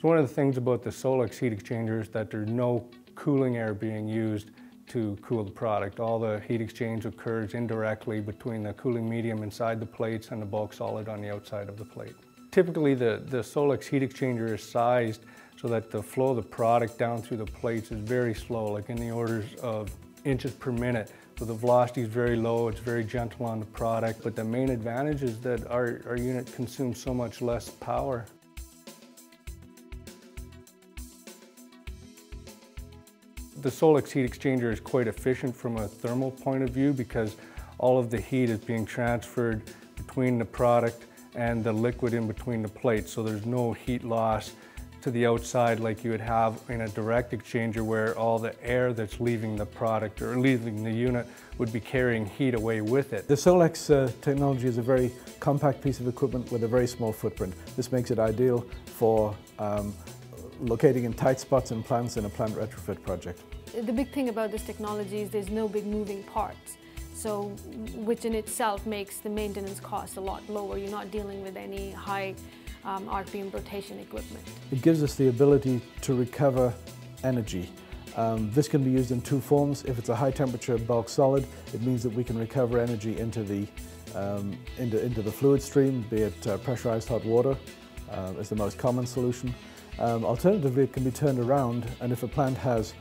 So one of the things about the Solex heat exchanger is that there's no cooling air being used to cool the product. All the heat exchange occurs indirectly between the cooling medium inside the plates and the bulk solid on the outside of the plate. Typically the, the Solex heat exchanger is sized so that the flow of the product down through the plates is very slow, like in the orders of inches per minute. So the velocity is very low, it's very gentle on the product, but the main advantage is that our, our unit consumes so much less power. The Solex heat exchanger is quite efficient from a thermal point of view because all of the heat is being transferred between the product and the liquid in between the plates, so there's no heat loss to the outside like you would have in a direct exchanger where all the air that's leaving the product or leaving the unit would be carrying heat away with it. The Solex uh, technology is a very compact piece of equipment with a very small footprint. This makes it ideal for um, locating in tight spots in plants in a plant retrofit project. The big thing about this technology is there's no big moving parts. So, which in itself makes the maintenance cost a lot lower. You're not dealing with any high um, RPM rotation equipment. It gives us the ability to recover energy. Um, this can be used in two forms. If it's a high temperature bulk solid, it means that we can recover energy into the, um, into, into the fluid stream, be it uh, pressurized hot water uh, is the most common solution. Um, alternatively, it can be turned around, and if a plant has,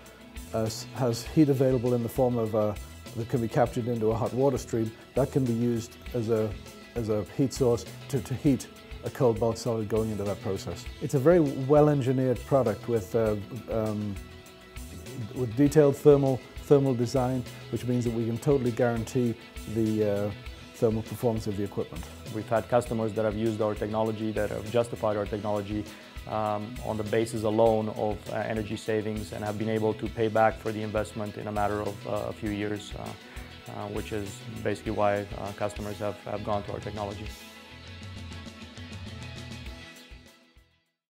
uh, has heat available in the form of a, that can be captured into a hot water stream, that can be used as a, as a heat source to, to heat a cold bulk solid going into that process. It's a very well engineered product with, uh, um, with detailed thermal, thermal design, which means that we can totally guarantee the uh, thermal performance of the equipment. We've had customers that have used our technology, that have justified our technology um, on the basis alone of uh, energy savings and have been able to pay back for the investment in a matter of uh, a few years, uh, uh which is basically why uh, customers have, have gone to our technology.